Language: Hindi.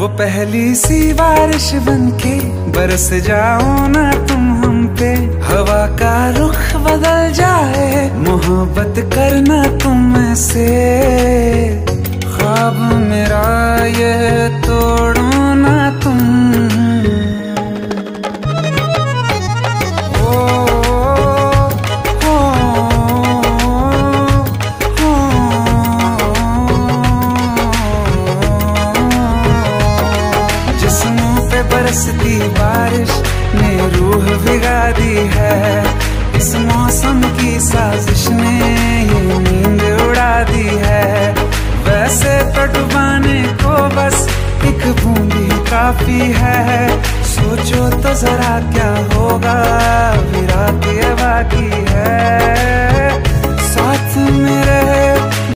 वो पहली सी बारिश बन के बरस जाओ ना तुम हम पे। हवा का रुख बदल जाए, मोहब्बत करना तुम से। बरसती बारिश ने रूह बिगा दी है। इस मौसम की साजिश ने ये नींद उड़ा दी है। वैसे तो डुबाने को बस एक बूंदी काफ़ी है। सोचो तो जरा क्या होगा विरात